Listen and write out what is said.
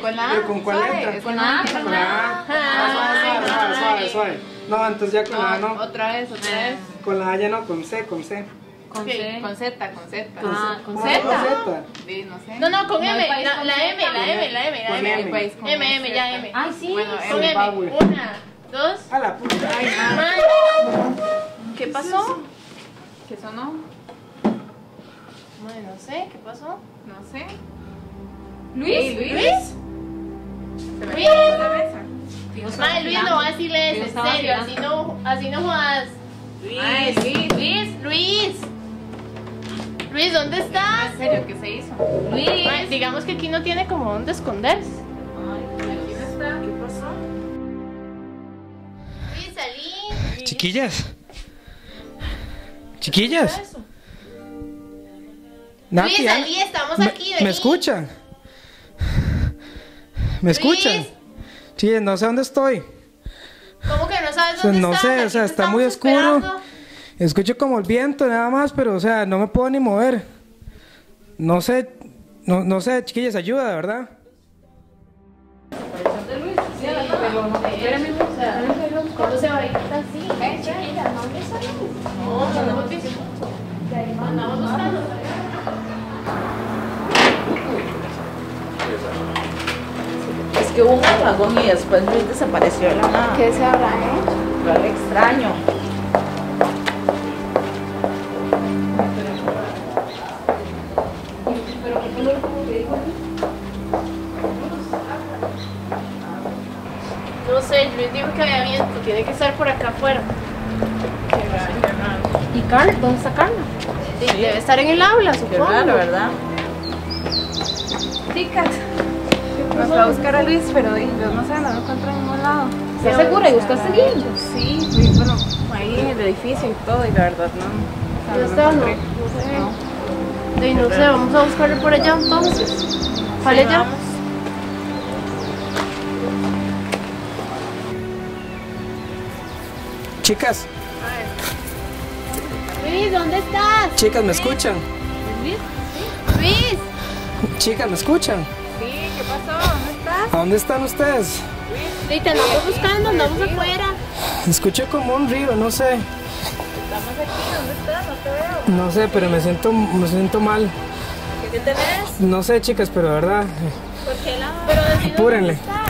con la ¿Pero con cuál letra? Con la A, Con la A. Ah, suave, suave, suave. No, entonces ya con la A No, otra vez, otra vez. Con la A ya no, con C, con C. Con C. Con Z, con Z. Ah, con ¿Cómo Z. Con Z. No sé. No, no, con M, la, con. M, la M, la M, la Con M. M. Con M, ya. M. Ay, sí. Con M. Una, dos. A la puta. Ay, Madre. ¿Qué pasó? ¿Qué sonó? No sé, ¿qué pasó? No sé. Luis. ¿Luis? ¿Se me Luis. cayó la cabeza? Madre, Luis, no vaciles, Yo en estaba serio, así no, así no jodas. Ay, Luis. Luis, Luis. Luis, ¿dónde estás? ¿En serio qué se hizo? Luis. Madre, digamos que aquí no tiene como dónde esconderse. Aquí no está. ¿Qué pasó? Luis, salí. Chiquillas. Chiquillas. Luis, Nati, ah, salí, estamos me- aquí, ¿Me vení. escuchan? ¿Me escuchan? Luis. Sí, no sé dónde estoy. ¿Cómo que no sabes O sea, dónde no estás? sé, o sea, está muy oscuro. esperando. Escucho como el viento nada más, pero o sea, no me puedo ni mover. No sé, no, no sé, chiquillas, ayuda, de verdad. O sea, ¿Cómo se va a ir así? No, no, no, pues, andamos buscando. Es que hubo un apagón y después Luis desapareció de la nada. ¿Qué se habrá hecho? Fue algo extraño. No sé, Luis dijo que había viento, tiene que estar por acá afuera. ¿Y Carla? ¿Dónde está Carla? Sí, Debe estar en el aula, Qué supongo. raro, ¿verdad? Chicas. Me fui a buscar a Luis, pero di, yo no sé, no lo encuentro en ningún lado. ¿Estás segura? ¿Y buscaste bien? Sí, fui, bueno, ahí en el edificio y todo, y la verdad no. ¿Dónde o sea, está? no No, no sé. Sí, no sé, vamos a buscarlo por allá entonces. ¿Vale ya? vamos. Chicas, Luis, ¿dónde estás? chicas, ¿me escuchan? Luis. Chicas, ¿me escuchan? Sí, ¿qué pasó? ¿Dónde estás? ¿A dónde están ustedes? Luis, te andamos buscando, andamos afuera. Escuché como un río, no sé. Estamos aquí, ¿dónde estás? No te veo. No sé, pero me siento, me siento mal. ¿Qué tenés? No sé, chicas, pero de verdad, ¿Por qué la Pero apúrenle. dónde estás.